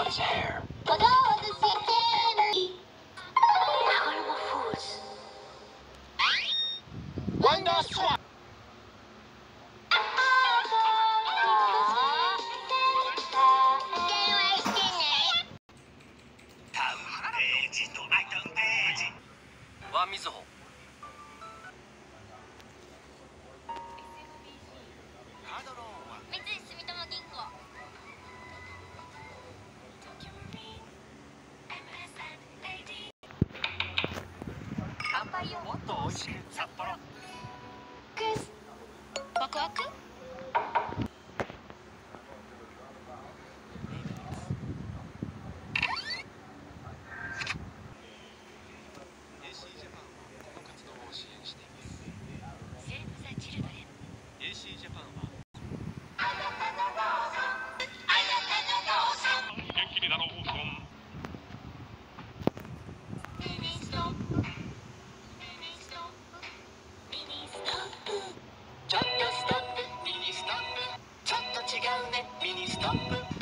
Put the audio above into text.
about his hair. But all the security. Horrible fools. One last one. Mizuho. 札スワクワク stop it.